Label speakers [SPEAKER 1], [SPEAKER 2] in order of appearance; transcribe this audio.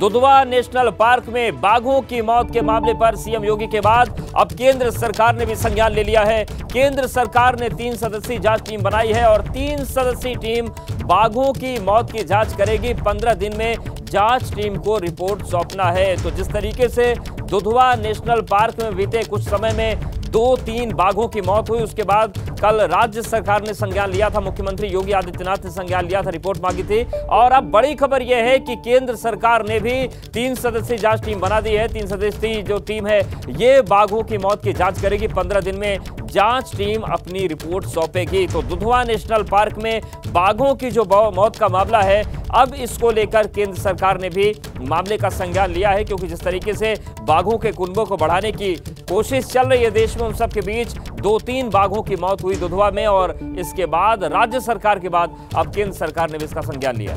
[SPEAKER 1] Dudhwa national park में बाघों की मौत के मामले पर सीएम योगी के बाद अब केंद्र सरकार ने भी संज्ञान ले लिया है। केंद्र सरकार ने तीन सदस्यीय जाँच टीम बनाई है और तीन सदस्यीय टीम बाघों की मौत की जाँच करेगी। पंद्रह दिन में जाँच टीम को रिपोर्ट सौंपना है। तो जिस तरीके से दुधवा नेशनल पार्क में बीते कुछ समय में दो तीन बाघों की मौत हुई। उसके बाद कल राज्य सरकार ने संज्ञान लिया था। मुख्यमंत्री योगी आदित्यनाथ ने संज्ञान लिया था, रिपोर्ट मांगी थी। और अब बड़ी खबर यह है कि केंद्र सरकार ने भी तीन सदस्यीय जाँच टीम बना दी है। तीन सदस्यीय जो टीम है, ये बाघों की मौत की जाँच करेगी। पंद्रह दिन में जाँच टीम अपनी रिपोर्ट सौंपेगी। तो दुधवा नेशनल पार्क में बाघों की जो मौत का मामला है अब इसको लेकर केंद्र सरकार ने भी मामले का संज्ञान लिया है, क्योंकि जिस तरीके से बाघों के कुंबों को बढ़ाने की कोशिश चल रही है देश में, उन सबके बीच दो तीन बाघों की मौत हुई दुधवा में और इसके बाद राज्य सरकार के बाद अब केंद्र सरकार ने भी इसका संज्ञान लिया